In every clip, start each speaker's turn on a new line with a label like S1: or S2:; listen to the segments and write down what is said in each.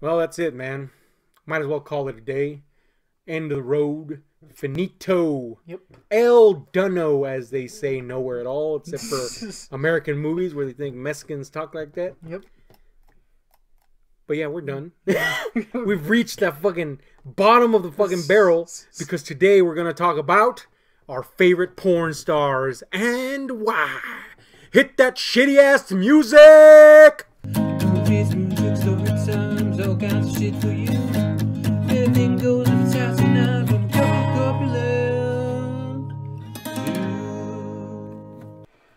S1: Well, that's it, man. Might as well call it a day. End of the road. Finito.
S2: Yep.
S1: El Duno, as they say nowhere at all, except for American movies where they think Mexicans talk like that.
S2: Yep.
S1: But yeah, we're done. We've reached that fucking bottom of the fucking barrel because today we're gonna talk about our favorite porn stars and why. Hit that shitty ass music!
S3: Kinds of shit for you. Everything goes in its house and out from Coppola.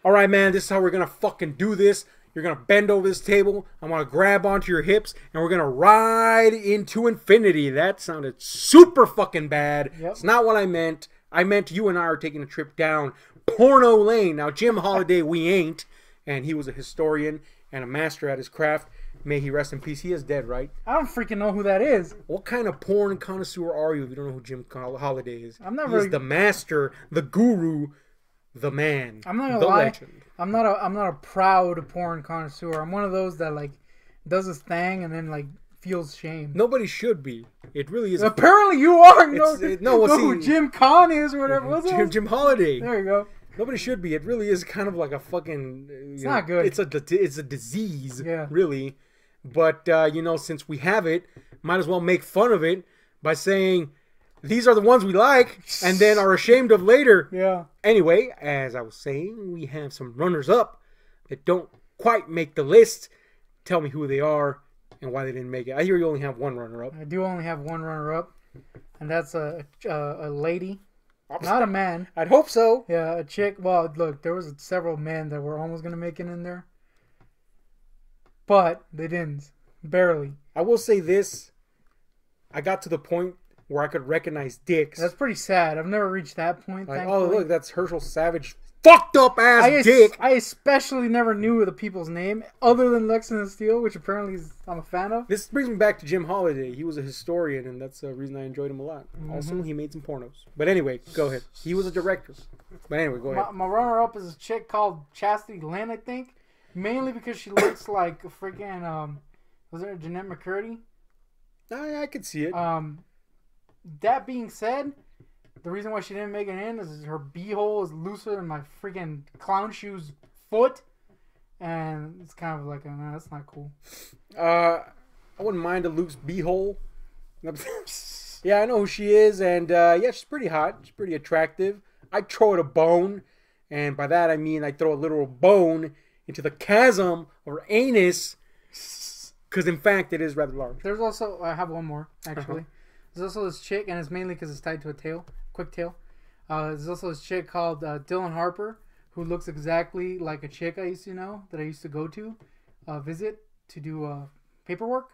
S1: All right, man, this is how we're gonna fucking do this. You're gonna bend over this table. I'm gonna grab onto your hips, and we're gonna ride into infinity. That sounded super fucking bad.
S2: Yep.
S1: It's not what I meant. I meant you and I are taking a trip down porno lane. Now, Jim Holliday, we ain't, and he was a historian and a master at his craft. May he rest in peace. He is dead, right?
S2: I don't freaking know who that is.
S1: What kind of porn connoisseur are you if you don't know who Jim Hol- Holliday is?
S2: I'm not
S1: He's
S2: very-
S1: the master, the guru, the man.
S2: I'm not
S1: the
S2: lie.
S1: legend.
S2: I'm not a I'm not a proud porn connoisseur. I'm one of those that like does his thing and then like feels shame.
S1: Nobody should be. It really is.
S2: Apparently you are. Know,
S1: It's- it- uh, no, well,
S2: know who Jim Con is or whatever. What's
S1: Jim,
S2: it?
S1: Jim Holliday.
S2: There you go.
S1: Nobody should be. It really is kind of like a fucking. Uh, it's
S2: not good.
S1: It's a it's a disease.
S2: Yeah.
S1: Really, but uh, you know, since we have it, might as well make fun of it by saying these are the ones we like, and then are ashamed of later.
S2: Yeah.
S1: Anyway, as I was saying, we have some runners up that don't quite make the list. Tell me who they are and why they didn't make it. I hear you only have one runner up.
S2: I do only have one runner up, and that's a a, a lady, not a man.
S1: I'd hope so.
S2: Yeah, a chick. Well, look, there was several men that were almost gonna make it in there, but they didn't. Barely.
S1: I will say this: I got to the point where I could recognize dicks.
S2: That's pretty sad. I've never reached that point.
S1: Like,
S2: thankfully.
S1: oh look, that's Herschel Savage, fucked up ass
S2: I,
S1: dick.
S2: I especially never knew the people's name other than Lexington Steele, which apparently is, I'm a fan of.
S1: This brings me back to Jim Holliday. He was a historian, and that's the reason I enjoyed him a lot.
S2: Mm-hmm.
S1: Also, he made some pornos. But anyway, go ahead. He was a director. But anyway, go
S2: My,
S1: ahead.
S2: my runner up is a chick called Chastity Lynn, I think. Mainly because she looks like a freaking, um, was it Jennette McCurdy?
S1: I, I could see it.
S2: Um, that being said, the reason why she didn't make it in is her beehole is looser than my freaking clown shoes foot. And it's kind of like, a, nah, that's not cool.
S1: Uh, I wouldn't mind a Luke's beehole. yeah, I know who she is, and uh, yeah, she's pretty hot. She's pretty attractive. I'd throw it a bone, and by that I mean I throw a literal bone into the chasm or anus, because in fact it is rather large.
S2: There's also I have one more actually. There's also this chick, and it's mainly because it's tied to a tail, quick tail. Uh, there's also this chick called uh, Dillion Harper, who looks exactly like a chick I used to know that I used to go to, uh, visit to do uh, paperwork,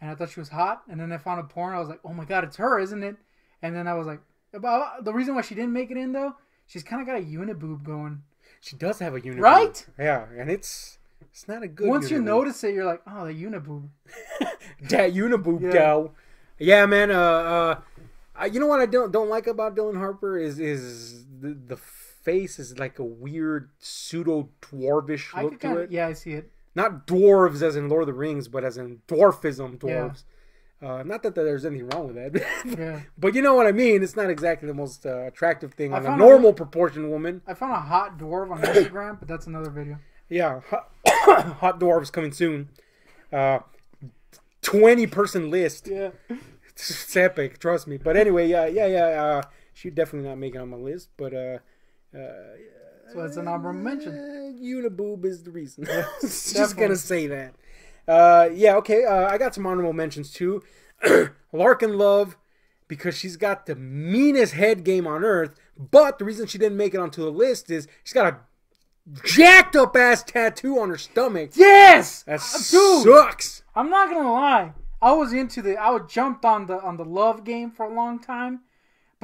S2: and I thought she was hot. And then I found a porn. I was like, oh my god, it's her, isn't it? And then I was like, about the reason why she didn't make it in though, she's kind of got a uniboob going.
S1: She does have a uniboob.
S2: Right?
S1: Yeah, and it's it's not a good.
S2: Once you notice it, you're like, oh, the uniboob.
S1: that uniboob
S2: Yeah.
S1: Yeah, man. Uh, uh, I- you know what I don't don't like about Dillion Harper is is the, the face is like a weird pseudo dwarvish look to
S2: kind
S1: it.
S2: yeah, I see it.
S1: Not dwarves as in Lord of the Rings, but as in dwarfism dwarves. Uh, not that there's anything wrong with that,
S2: Yeah.
S1: but you know what I mean. It's not exactly the most uh, attractive thing
S2: I
S1: on a
S2: found a-
S1: normal proportioned woman.
S2: I found a hot dwarf on Instagram, but that's another video.
S1: Yeah, hot, hot dwarves coming soon. Uh, Twenty person list.
S2: Yeah.
S1: It's epic, trust me. But anyway, yeah, yeah, yeah. Uh, she'd definitely not make it on my list, but uh,
S2: So it's an honorable mention.
S1: uh, Uniboob is the reason. Just
S2: definitely.
S1: gonna say that. Uh, yeah, okay. Uh, I got some honorable mentions too. Larkin Love, because she's got the meanest head game on earth. But the reason she didn't make it onto the list is she's got a jacked up ass tattoo on her stomach.
S2: Yes,
S1: That
S2: dude.
S1: sucks.
S2: I'm not gonna lie. I was into the. I was jumped on the on the love game for a long time,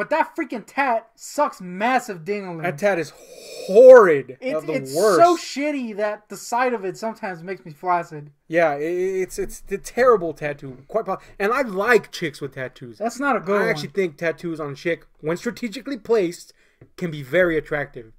S2: but that freaking tat sucks massive dingling.
S1: That tat is horrid.
S2: It's,
S1: the
S2: it's
S1: worst.
S2: so shitty that the sight of it sometimes makes me flaccid.
S1: Yeah, it's it's the terrible tattoo. Quite and I like chicks with tattoos.
S2: That's not a good
S1: I
S2: one.
S1: actually think tattoos on a chick, when strategically placed, can be very attractive.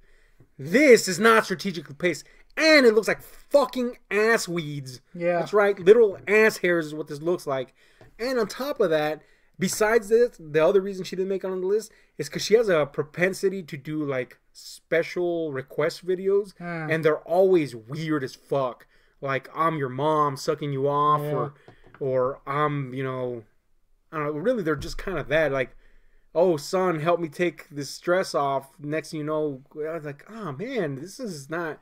S1: This is not strategically placed, and it looks like fucking ass weeds.
S2: Yeah.
S1: That's right, literal ass hairs is what this looks like. And on top of that, besides this, the other reason she didn't make it on the list is because she has a propensity to do like special request videos,
S2: Hmm.
S1: and they're always weird as fuck. Like I'm your mom sucking you off, or or I'm you know, I don't know. Really, they're just kind of that. Like, oh son, help me take this stress off. Next thing you know, I was like, oh man, this is not.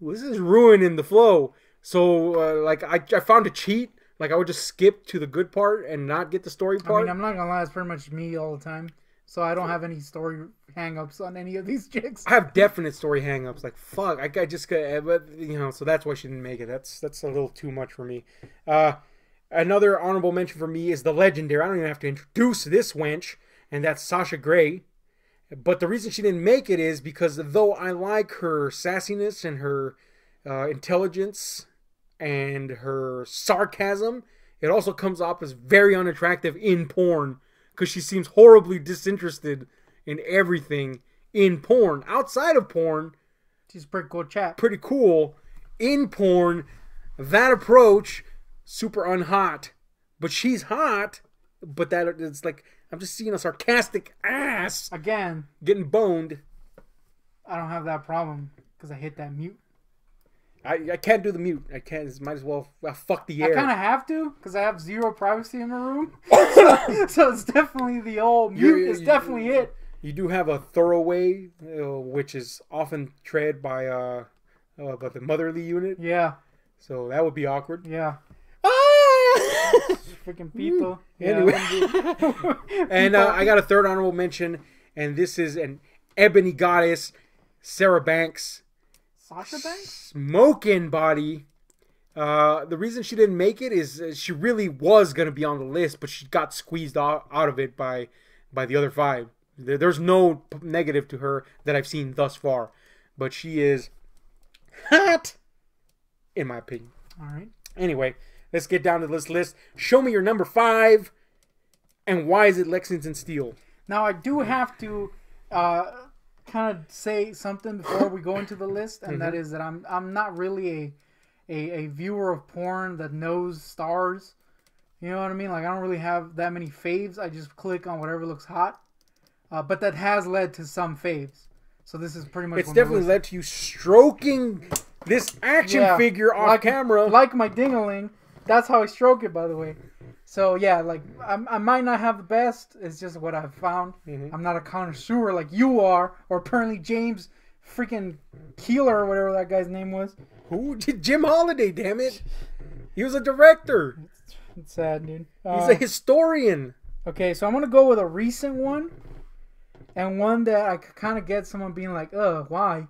S1: This is ruining the flow. So uh, like I, I found a cheat. Like I would just skip to the good part and not get the story part.
S2: I mean, I'm not gonna lie, it's pretty much me all the time. So I don't have any story hang-ups on any of these chicks.
S1: I have definite story hangups. Like fuck, I, I just got, but you know, so that's why she didn't make it. That's that's a little too much for me. Uh, another honorable mention for me is the legendary. I don't even have to introduce this wench, and that's Sasha Grey. But the reason she didn't make it is because though I like her sassiness and her uh, intelligence and her sarcasm, it also comes off as very unattractive in porn because she seems horribly disinterested in everything in porn. Outside of porn,
S2: She's a pretty cool chap.
S1: pretty cool. In porn, that approach super unhot, but she's hot. But that it's like I'm just seeing a sarcastic ass
S2: Again,
S1: getting boned.
S2: I don't have that problem because I hit that mute.
S1: I, I can't do the mute. I can't. Might as well fuck the air.
S2: I kind of have to because I have zero privacy in the room. so, so it's definitely the old mute. It's
S1: you-
S2: definitely it.
S1: You do have a thorough way, uh, which is often tread by uh, uh by the motherly unit.
S2: Yeah,
S1: So that would be awkward.
S2: yeah.
S1: Ah!
S2: Freaking people.
S1: Anyway. And uh, I got a third honorable mention, and this is an ebony goddess, Sarah Banks,
S2: Sasha Banks.
S1: smoking body. Uh, the reason she didn't make it is uh, she really was gonna be on the list, but she got squeezed out, out of it by by the other five. There, there's no negative to her that I've seen thus far, but she is hot, in my opinion.
S2: All right.
S1: Anyway, let's get down to this list. Show me your number five, and why is it Lexington Steele?
S2: Now I do have to uh, kind of say something before we go into the list, and that is that I'm I'm not really a, a a viewer of porn that knows stars. You know what I mean? Like I don't really have that many faves. I just click on whatever looks hot. Uh, but that has led to some faves. So this is pretty much
S1: It's definitely led to you stroking this action
S2: Yeah.
S1: figure on
S2: like,
S1: camera.
S2: like my dingaling. That's how I stroke it, by the way. So yeah, like I, I might not have the best. It's just what I've found.
S1: Mm-hmm.
S2: I'm not a connoisseur like you are, or apparently James freaking Keeler or whatever that guy's name was.
S1: Who? Jim Holliday, damn it. He was a director.
S2: It's sad, dude.
S1: He's
S2: Uh,
S1: a historian.
S2: okay, so I'm gonna go with a recent one, and one that I could kind of get someone being like, "Uh, why?"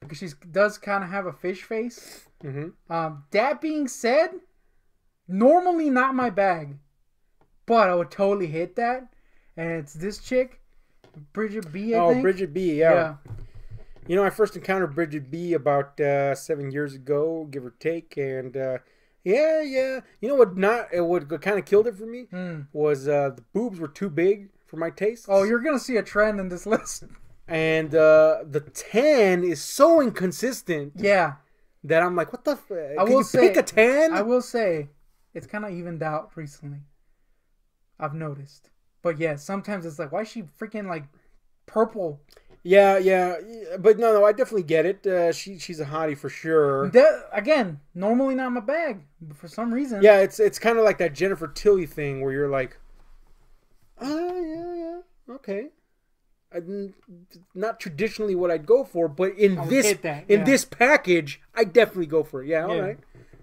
S2: Because she does kind of have a fish face.
S1: Mm-hmm.
S2: Um, that being said, normally not my bag, but I would totally hit that. And it's this chick, Bridgette B. I
S1: Oh,
S2: think.
S1: Bridgette B. Yeah.
S2: Yeah.
S1: You know, I first encountered Bridgette B. about uh, seven years ago, give or take, and uh, yeah, yeah. You know what? Not uh, what kind of killed it for me
S2: Hmm.
S1: was uh, the boobs were too big for my taste.
S2: Oh, you're gonna see a trend in this list.
S1: and uh, the tan is so inconsistent
S2: yeah,
S1: that I'm like, what the? F-
S2: I will
S1: you
S2: say-
S1: pick a tan?
S2: I will say, it's kind of evened out recently. I've noticed, but yeah, sometimes it's like, why is she freaking like purple?
S1: Yeah, yeah, yeah, but no, no, I definitely get it. Uh, she she's a hottie for sure.
S2: That, again, normally not my bag, but for some reason,
S1: Yeah, it's it's kind of like that Jennifer Tilly thing where you're like, ah, yeah, yeah, okay. I, not traditionally what I'd go for, but in
S2: I
S1: this
S2: that,
S1: in this package, I definitely go for it. Yeah, all
S2: Yeah.
S1: right,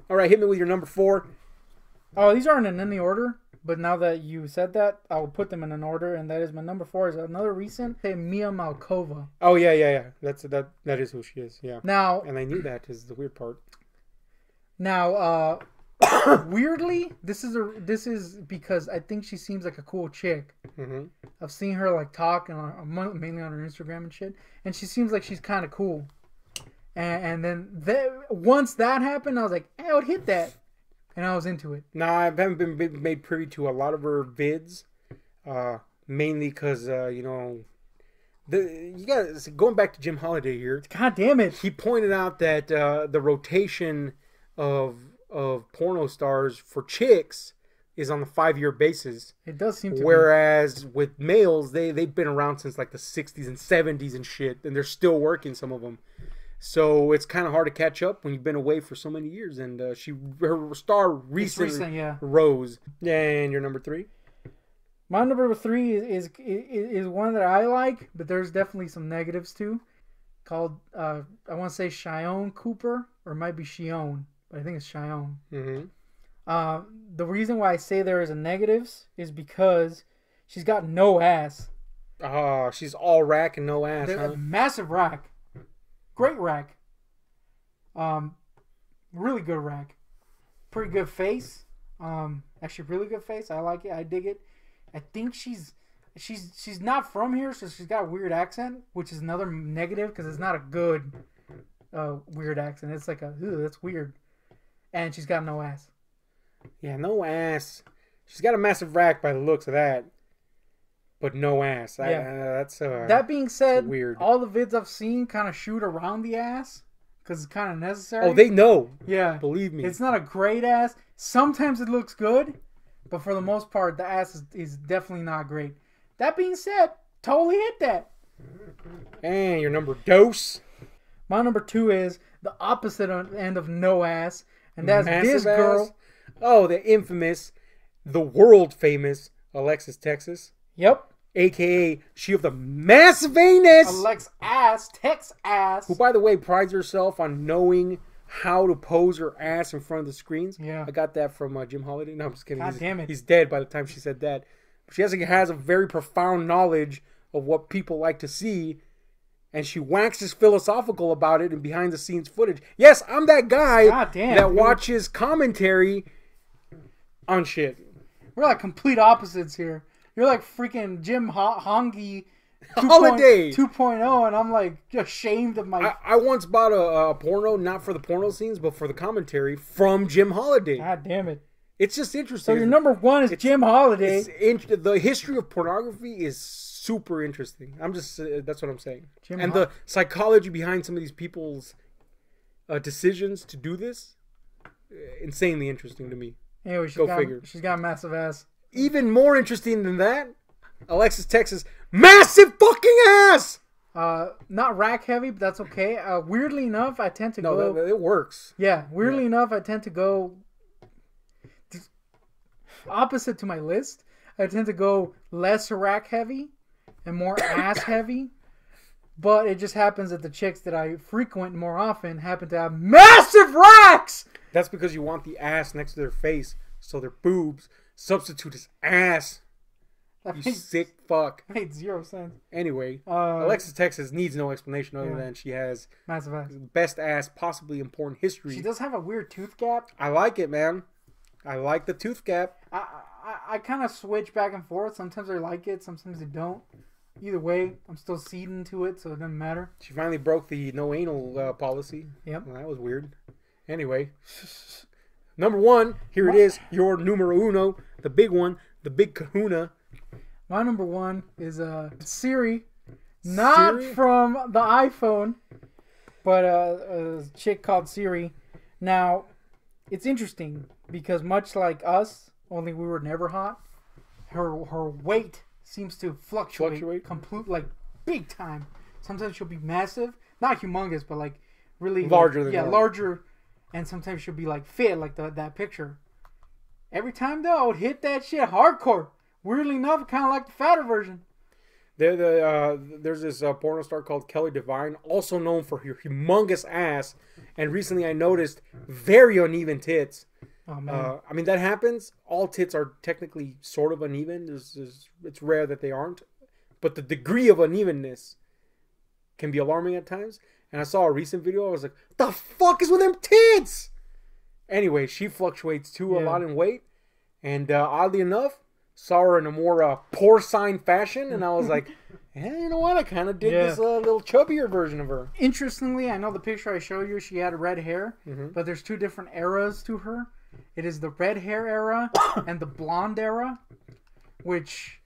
S1: all right. Hit me with your number four.
S2: Oh, these aren't in any order, but now that you said that, I will put them in an order, and that is my number four is another recent, say Mia Malkova.
S1: Oh yeah, yeah, yeah. That's that. That is who she is. Yeah,
S2: Now,
S1: and I knew that is the weird part.
S2: now, uh, weirdly, this is a this is because I think she seems like a cool chick.
S1: hmm
S2: I've seen her like talk and on, mainly on her Instagram and shit, and she seems like she's kind of cool. And, and then that, once that happened, I was like, hey, I would hit that, and I was into it.
S1: Now I haven't been, been made privy to a lot of her vids, uh, mainly because uh, you know the you got going back to Jim Holliday here.
S2: God damn it.
S1: He pointed out that uh, the rotation of of porno stars for chicks is on the five year basis,
S2: It does seem to be.
S1: whereas with males they they've been around since like the 60s and 70s and shit, and they're still working some of them. So it's kind of hard to catch up when you've been away for so many years. And uh, she her star recently
S2: recent, yeah.
S1: rose. And you're number three.
S2: My number three is, is is one that I like, but there's definitely some negatives too. Called uh, I want to say Shione Cooper, or it might be Shion, but I think it's Shion.
S1: Mm-hmm.
S2: Uh, the reason why I say there is a negatives is because she's got no ass.
S1: Ah, she's all rack and no ass, huh?
S2: a massive rack, great rack. Um, really good rack, pretty good face. Um, actually, really good face. I like it. I dig it. I think she's she's she's not from here, so she's got a weird accent, which is another negative because it's not a good uh, weird accent. It's like a that's weird, and she's got no ass.
S1: Yeah, no ass. She's got a massive rack by the looks of that, but no ass. I-
S2: Yeah.
S1: uh, that's uh,
S2: That being said,
S1: weird.
S2: all the vids I've seen kind of shoot around the ass because it's kind of necessary.
S1: Oh, they know.
S2: yeah.
S1: Believe me.
S2: It's not a great ass. Sometimes it looks good, but for the most part, the ass is, is definitely not great. That being said, totally hit that.
S1: And your number dose.
S2: My number two is the opposite end of no ass, and that's
S1: Massive
S2: this girl.
S1: ass. Oh, the infamous, the world famous Alexis Texas,
S2: Yep,
S1: aka she of the massive anus.
S2: Alex ass, Tex ass.
S1: who, by the way, prides herself on knowing how to pose her ass in front of the screens.
S2: Yeah.
S1: I got that from uh, Jim Holliday. No, I'm just kidding.
S2: God
S1: he's,
S2: damn it.
S1: he's dead by the time she said that. She has a, has a very profound knowledge of what people like to see, and she waxes philosophical about it in behind the scenes footage. Yes, I'm that guy
S2: damn,
S1: that
S2: dude.
S1: watches commentary on shit.
S2: We're like complete opposites here. You're like freaking Jim Ho- Hongi 2.0
S1: Holliday.
S2: 2.0, and I'm like ashamed of my.
S1: I, I once bought a, a porno, not for the porno scenes, but for the commentary from Jim Holliday.
S2: God damn it.
S1: It's just interesting.
S2: So your number one is Jim Holliday.
S1: It's in, the history of pornography is super interesting. I'm just uh, that's what I'm saying.
S2: Jim
S1: and
S2: Ho-
S1: the psychology behind some of these people's uh, decisions to do this, uh, insanely interesting to me.
S2: Anyway, she's
S1: Go
S2: got,
S1: figure.
S2: She's got a massive ass.
S1: Even more interesting than that, Alexis Texas massive fucking ass.
S2: Uh, not rack heavy, but that's okay. Uh, weirdly enough, I tend to
S1: No,
S2: go.
S1: that, it works.
S2: Yeah, weirdly enough, I tend to go opposite to my list. I tend to go less rack heavy and more ass heavy. But it just happens that the chicks that I frequent more often happen to have massive racks.
S1: That's because you want the ass next to their face, so their boobs substitute as ass.
S2: That
S1: You sick fuck.
S2: made zero sense.
S1: Anyway,
S2: Uh,
S1: Alexis Texas needs no explanation other
S2: Yeah.
S1: than she has
S2: massive ass.
S1: best ass possibly in porn history.
S2: She does have a weird tooth gap.
S1: I like it, man. I like the tooth gap.
S2: I I, I kind of switch back and forth. Sometimes I like it, sometimes I don't. Either way, I'm still seeding to it, so it doesn't matter.
S1: She finally broke the no anal uh, policy.
S2: Yep.
S1: Well, that was weird. Anyway, number one, here it is, your numero uno, the big one, the big kahuna.
S2: My number one is uh Siri, not
S1: Siri?
S2: from the iPhone, but uh, a chick called Siri. Now, it's interesting because much like us, only we were never hot. Her her weight seems to fluctuate,
S1: Fluctuate?
S2: complete like big time. Sometimes she'll be massive, not humongous, but like really like-
S1: Larger than
S2: yeah,
S1: normal.
S2: larger. And sometimes she'll be like fit, like the, that picture. Every time though, I would hit that shit hardcore. Weirdly enough, kind of like the fatter version.
S1: There, the, uh, there's this uh, porno star called Kelly Divine, also known for her humongous ass. And recently I noticed very uneven tits.
S2: Oh man,
S1: Uh, I mean, that happens. All tits are technically sort of uneven. There's, there's, it's rare that they aren't. But the degree of unevenness can be alarming at times. And I saw a recent video. I was like, the fuck is with them tits? Anyway, she fluctuates too a lot in weight. And uh, oddly enough, saw her in a more uh, porcine fashion. And I was like, eh, you know what? I kind of dig
S2: Yeah.
S1: this uh, little chubbier version of her.
S2: interestingly, I know the picture I showed you. She had red hair,
S1: Mhm.
S2: but there's two different eras to her. It is the red hair era and the blonde era, which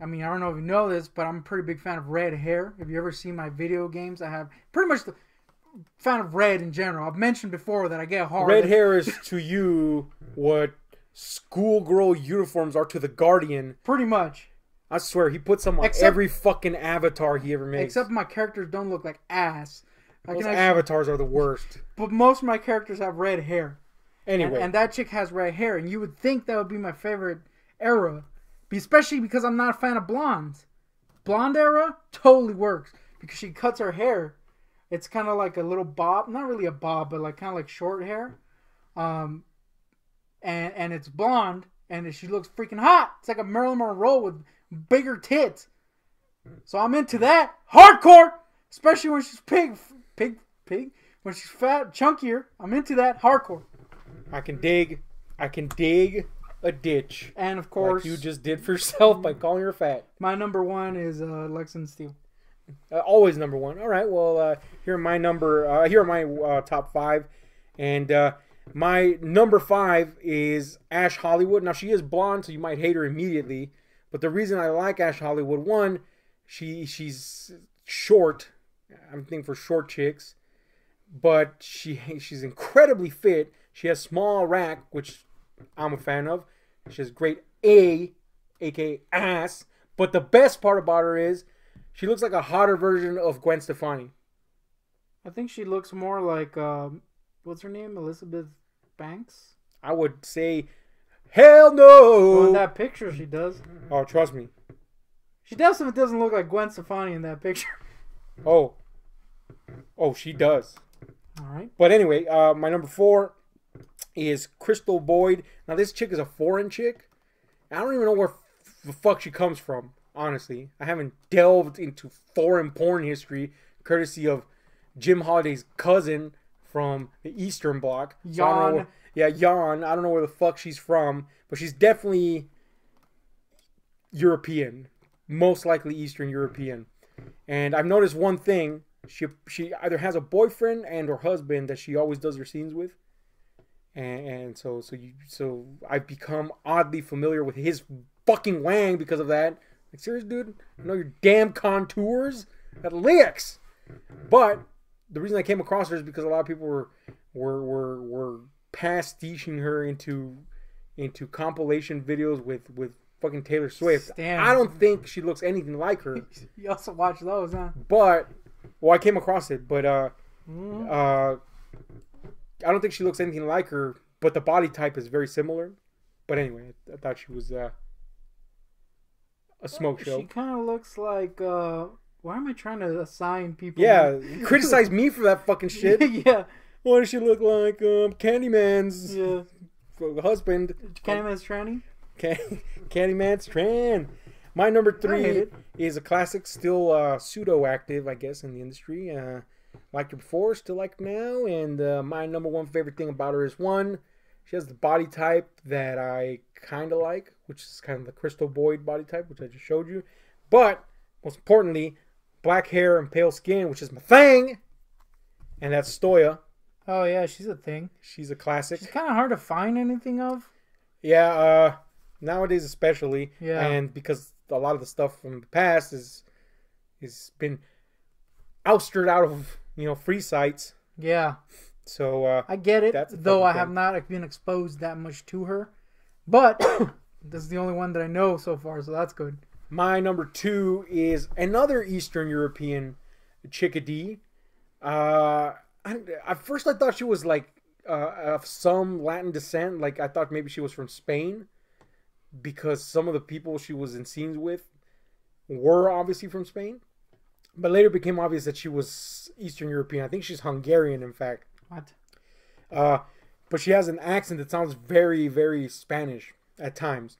S2: I mean, I don't know if you know this, but I'm a pretty big fan of red hair. If you ever seen my video games, I have pretty much the fan of red in general. I've mentioned before that I get hard.
S1: Red hair is to you what schoolgirl uniforms are to the Guardian.
S2: Pretty much.
S1: I swear, he puts them on
S2: Except-
S1: every fucking avatar he ever makes.
S2: Except my characters don't look like ass. I
S1: Those
S2: actually,
S1: avatars are the worst.
S2: but most of my characters have red hair.
S1: Anyway,
S2: and that chick has red hair, and you would think that would be my favorite era, especially because I'm not a fan of blondes. Blonde era totally works because she cuts her hair. It's kind of like a little bob, not really a bob, but like kind of like short hair. Um, and and it's blonde, and she looks freaking hot. It's like a Marilyn Monroe with bigger tits. So I'm into that hardcore, especially when she's pig, pig, pig. When she's fat, chunkier, I'm into that hardcore.
S1: I can dig. I can dig a ditch.
S2: And of course,
S1: Like you just did for yourself by calling her fat.
S2: my number one is uh, Lexington Steele.
S1: Uh, always number one. All right. Well, uh, here are my number. Uh, here are my uh, top five, and uh, my number five is Ash Hollywood. Now she is blonde, so you might hate her immediately. But the reason I like Ash Hollywood, one, she she's short. I'm thinking for short chicks, but she she's incredibly fit. She has small rack, which I'm a fan of. She has great A, aka ass. But the best part about her is she looks like a hotter version of Gwen Stefani.
S2: I think she looks more like um, what's her name, Elizabeth Banks.
S1: I would say, hell
S2: Well, in that picture, she does.
S1: Oh, trust me.
S2: She definitely doesn't look like Gwen Stefani in that picture.
S1: Oh, oh, she does.
S2: All right.
S1: But anyway, uh, my number four is Krystal Boyd. Now this chick is a foreign chick. I don't even know where f- the fuck she comes from. Honestly, I haven't delved into foreign porn history, courtesy of Jim Holliday's cousin from the Eastern Bloc. So know
S2: Jan.
S1: where- yeah, Jan. I don't know where the fuck she's from, but she's definitely European, most likely Eastern European. And I've noticed one thing: she she either has a boyfriend and her husband that she always does her scenes with, and, and so so you so I've become oddly familiar with his fucking wang because of that. Like, serious dude, I know your damn contours at licks. But the reason I came across her is because a lot of people were were were were pastiching her into into compilation videos with with fucking Taylor Swift.
S2: Damn.
S1: I don't think she looks anything like her.
S2: You also watch those, huh?
S1: But well, I came across it, but uh,
S2: Mhm.
S1: uh, I don't think she looks anything like her. But the body type is very similar. But anyway, I, I thought she was uh, a smoke show.
S2: She kind of looks like. uh Why am I trying to assign people?
S1: Yeah, criticize me for that fucking shit.
S2: yeah,
S1: What does she look like? Um, Candyman's
S2: yeah.
S1: husband.
S2: Candyman's tranny.
S1: Can- Candyman's Tran. My number three is a classic, still uh, pseudo active, I guess, in the industry. Uh, liked her before, still like her now. And uh, my number one favorite thing about her is one, she has the body type that I kind of like, which is kind of the Krystal Boyd body type, which I just showed you. But most importantly, black hair and pale skin, which is my thing. And that's Stoya.
S2: Oh yeah, she's a thing.
S1: She's a classic.
S2: She's kind of hard to find anything of.
S1: Yeah, uh, nowadays especially.
S2: Yeah.
S1: And because a lot of the stuff from the past is is been ousted out of you know free sites.
S2: Yeah,
S1: So uh,
S2: I get it.
S1: That's
S2: though I
S1: fucking
S2: have not been exposed that much to her, but this is the only one that I know so far, so that's good.
S1: my number two is another Eastern European chickadee. Uh, I, at first I thought she was like uh, of some Latin descent. Like I thought maybe she was from Spain, because some of the people she was in scenes with were obviously from Spain. But later became obvious that she was Eastern European. I think she's Hungarian, in fact.
S2: What?
S1: Uh, but she has an accent that sounds very, very Spanish at times.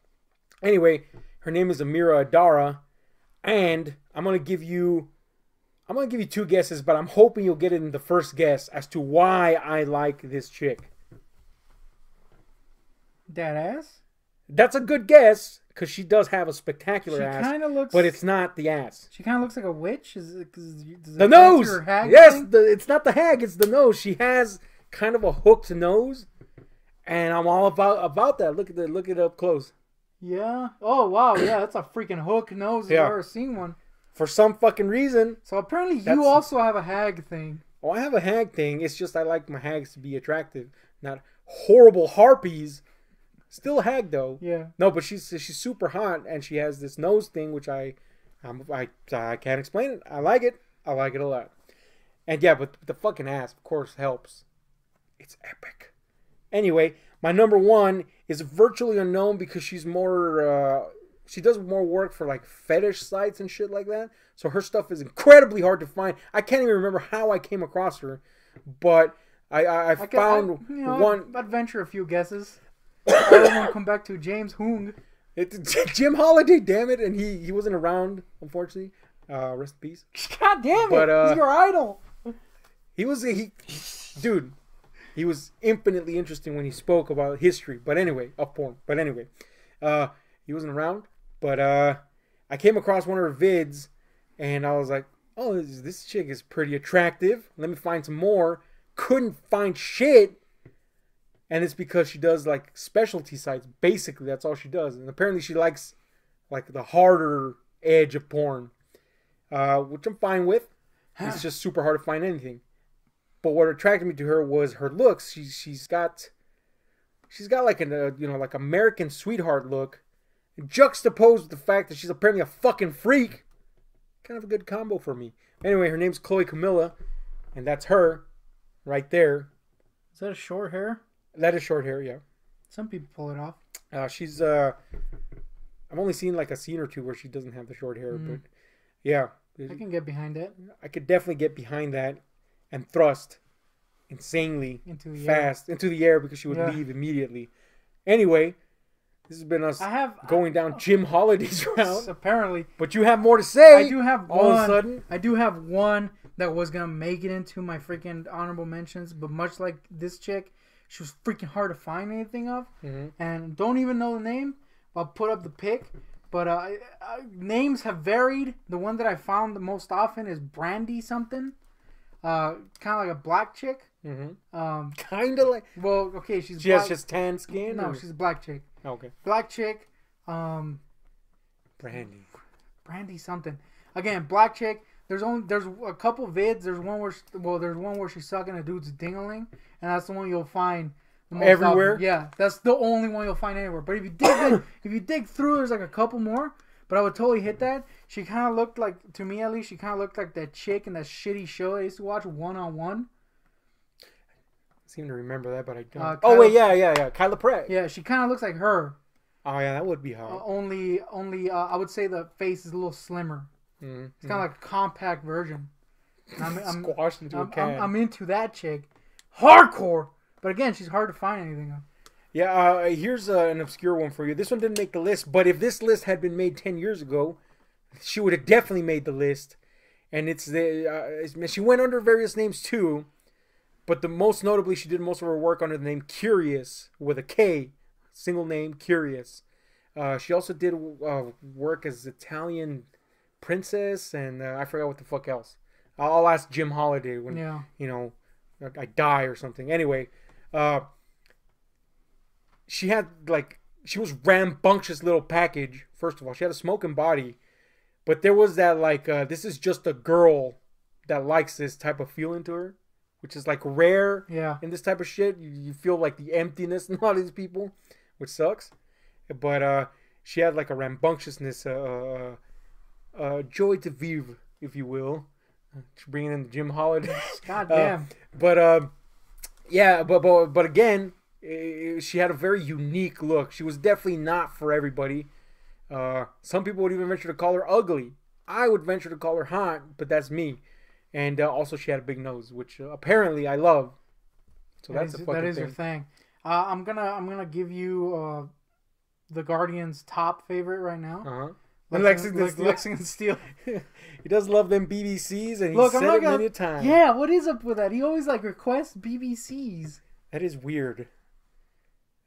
S1: Anyway, her name is Amirah Adara, and I'm gonna give you, I'm gonna give you two guesses, but I'm hoping you'll get it in the first guess as to why I like this chick.
S2: That ass?
S1: That's a good guess because she does have a spectacular
S2: She
S1: ass,
S2: kind of looks.
S1: but it's not the ass.
S2: She kind of looks like a witch. Is it? Is, does it
S1: The nose. Yes, the, it's not the hag. It's the nose. She has kind of a hooked nose, and I'm all about about that. Look at the look it up close.
S2: Yeah. Oh wow. Yeah, that's a freaking hook nose.
S1: Yeah.
S2: I've ever seen one.
S1: For some fucking reason,
S2: So apparently you
S1: That's-
S2: also have a hag thing.
S1: oh, I have a hag thing. It's just I like my hags to be attractive, not horrible harpies. Still hag though.
S2: Yeah.
S1: No, but she's she's super hot and she has this nose thing which I I'm, I I can't explain it. I like it. I like it a lot. And yeah, but the fucking ass of course helps. It's epic. Anyway, my number one is virtually unknown because she's more uh she does more work for like fetish sites and shit like that. So her stuff is incredibly hard to find. I can't even remember how I came across her, but I I, I
S2: I
S1: found
S2: I, you know,
S1: one.
S2: I'd venture a few guesses. Of them come back to James Hoong.
S1: It, Jim Holliday, damn it, and he he wasn't around, unfortunately. Uh, rest in peace.
S2: God damn it!
S1: But, uh,
S2: He's your idol.
S1: He was he, dude. He was infinitely interesting when he spoke about history. But anyway, up porn. But anyway, uh, he wasn't around. But uh, I came across one of her vids, and I was like, oh, this, this chick is pretty attractive. Let me find some more. Couldn't find shit. And it's because she does like specialty sites. Basically, that's all she does. And apparently, she likes like the harder edge of porn, uh, which I'm fine with. It's just super hard to find anything. But what attracted me to her was her looks. She she's got she's got like an uh, you know like American sweetheart look, juxtaposed with the fact that she's apparently a fucking freak. Kind of a good combo for me. Anyway, her name's Chloe Camilla, and that's her, right there.
S2: Is that a short hair?
S1: That is short hair, yeah.
S2: Some people pull it off.
S1: Uh, she's uh, I've only seen like a scene or two where she doesn't have the short hair, but yeah,
S2: I can get behind it.
S1: I could definitely get behind that and thrust insanely
S2: Into the air.
S1: fast into the air because she would
S2: Yeah.
S1: leave immediately. Anyway, this has been us
S2: I have
S1: going down Jim Holliday's route.
S2: apparently.
S1: But you have more to say.
S2: I do have
S1: all
S2: one.
S1: of a sudden.
S2: I do have one that was gonna make it into my freaking honorable mentions, but much like this chick, she was freaking hard to find anything of,
S1: Mhm.
S2: and don't even know the name. I'll put up the pic, but uh, uh, names have varied. The one that I found the most often is Brandy something, uh, kind of like a black chick.
S1: Mm-hmm.
S2: Um,
S1: Kind of like
S2: well, okay, she's
S1: she
S2: black.
S1: has just tan skin.
S2: no,
S1: or-
S2: she's a black chick.
S1: okay.
S2: Black chick. Um,
S1: Brandy.
S2: Brandy something. Again, black chick. There's only there's a couple vids. There's one where she, well, there's one where she's sucking a dude's dingaling, and that's the one you'll find the most
S1: Everywhere?
S2: often. Yeah, that's the only one you'll find anywhere. But if you dig in- if you dig through, there's like a couple more. But I would totally hit that. She kind of looked like to me at least. She kind of looked like that chick in that shitty show I used to watch, One on One.
S1: I seem to remember that, but I don't.
S2: Uh,
S1: oh wait, yeah, yeah, yeah. Kyla Pratt.
S2: Yeah, she kind of looks like her.
S1: Oh yeah, that would be
S2: Uh, only only uh, I would say the face is a little slimmer.
S1: Mm
S2: It's kind of like a compact version. I'm, I'm,
S1: Squashed into a
S2: I'm,
S1: can.
S2: I'm, I'm into that chick. Hardcore. But again, she's hard to find anything of.
S1: Yeah, uh, here's uh, an obscure one for you. This one didn't make the list, but if this list had been made 10 years ago, she would have definitely made the list. And it's the uh, she went under various names too, but the most notably she did most of her work under the name Curious with a K, single name Curious. Uh, she also did uh, work as Italian princess, and uh, I forgot what the fuck else. I'll, ask Jim Holliday when
S2: Yeah.
S1: you know, I die or something. Anyway, uh, she had like she was rambunctious little package. First of all, she had a smoking body, but there was that like uh, this is just a girl that likes this type of feeling to her, which is like rare
S2: Yeah.
S1: in this type of shit. You, you feel like the emptiness in a lot of these people, which sucks. But uh, she had like a rambunctiousness, uh, uh, uh, joy to vivre, if you will. Bringing in the Jim Holliday.
S2: God
S1: Uh,
S2: damn.
S1: but um, yeah, but but but again, eh, she had a very unique look. She was definitely not for everybody. Uh, some people would even venture to call her ugly. I would venture to call her hot, but that's me. And uh, also, she had a big nose, which uh, apparently I love. So
S2: That
S1: that's
S2: is-
S1: a fucking
S2: that is
S1: thing.
S2: your thing. Uh, I'm gonna I'm gonna give you uh, the Guardian's top favorite right now.
S1: Uh huh.
S2: Lexington,
S1: Lexington,
S2: Lexington Steele.
S1: he does love them BBCs, and he
S2: Look, I'm
S1: said
S2: not
S1: it
S2: gonna-
S1: many a time.
S2: Yeah, what is up with that? He always like requests BBCs.
S1: That is weird.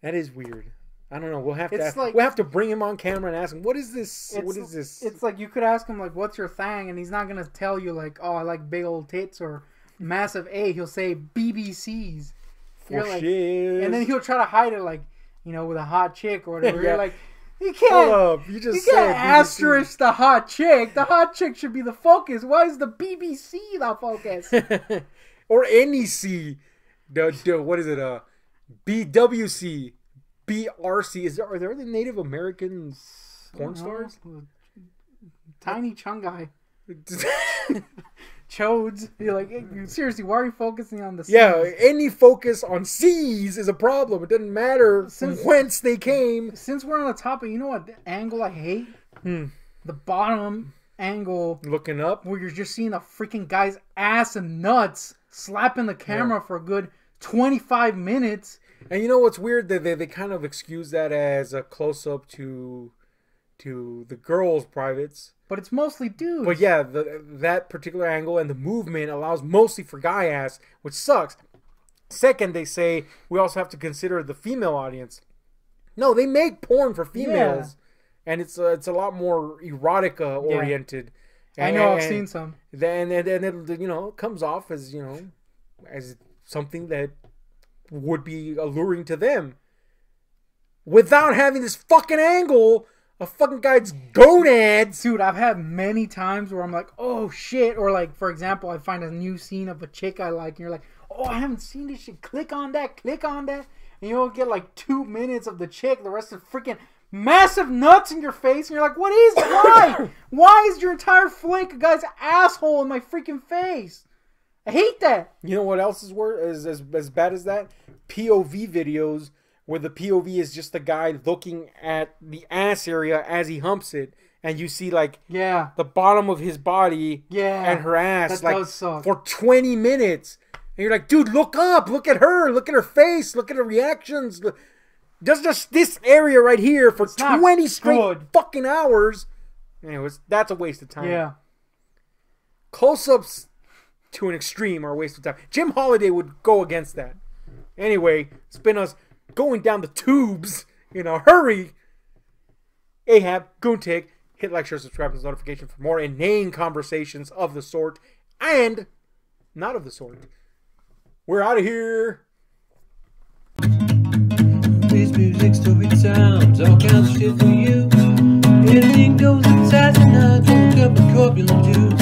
S1: That is weird. I don't know. We'll have to.
S2: Like-
S1: we'll have to bring him on camera and ask him, "What is this?
S2: It's,
S1: what is this?"
S2: It's like you could ask him like, "What's your thing?" and he's not gonna tell you like, "Oh, I like big old tits" or "massive A." He'll say BBCs.
S1: For
S2: like, and then he'll try to hide it like, you know, with a hot chick or whatever.
S1: Yeah.
S2: You're like, You can't.
S1: up. You
S2: You
S1: just
S2: can't
S1: said BBC.
S2: asterisk the hot chick. The hot chick should be the focus. Why is the BBC the focus?
S1: or NEC. The, the what is it? Uh, BWC, BRC. Is there are there the Native Americans porn stars?
S2: Tiny Chungai. Chodes. You're like, hey, seriously, why are you focusing on the
S1: yeah, any focus on C's is a problem. It doesn't matter from
S2: Since-
S1: whence they came.
S2: Since we're on the topic, you know what the angle I hate?
S1: Hmm.
S2: The bottom angle
S1: Looking up.
S2: where you're just seeing a freaking guy's ass and nuts slapping the camera for a good 25 minutes.
S1: And you know what's weird? They, they, they kind of excuse that as a close up to to the girls' privates.
S2: But it's mostly dudes.
S1: But yeah, the, that particular angle and the movement allows mostly for guy ass, which sucks. Second, they say we also have to consider the female audience. No, they make porn for females, and it's uh, it's a lot more erotica oriented.
S2: I know I've
S1: And-
S2: seen some.
S1: Then and then it, you know comes off as you know as something that would be alluring to them, without having this fucking angle of fucking guy's gonads.
S2: Dude, I've had many times where I'm like, oh shit. Or like, for example, I find a new scene of a chick I like, and you're like, oh, I haven't seen this shit. Click on that, click on that. And you'll get like two minutes of the chick, the rest is freaking massive nuts in your face, and you're like, what is why? why is your entire flick a guy's asshole in my freaking face? I hate that.
S1: You know what else is worse is as, as bad as that? POV videos where the POV is just the guy looking at the ass area as he humps it, and you see like
S2: Yeah.
S1: the bottom of his body
S2: Yeah.
S1: and her ass
S2: That
S1: like
S2: does suck.
S1: for 20 minutes. And you're like, dude, look up, look at her, look at her face, look at her reactions. Just just this area right here for
S2: not
S1: 20 straight
S2: good.
S1: fucking hours. Anyways, that's a waste of time.
S2: Yeah.
S1: Close-ups to an extreme are a waste of time. Jim Holliday would go against that. Anyway, it's been us going down the tubes in a hurry. Ahab, Guntig, hit like, share, subscribe, and notification for more inane conversations of the sort and not of the sort. We're out of here.
S3: All kinds of shit for you. Anything goes of corpulent juice.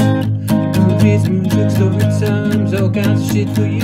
S3: All kinds of shit for you.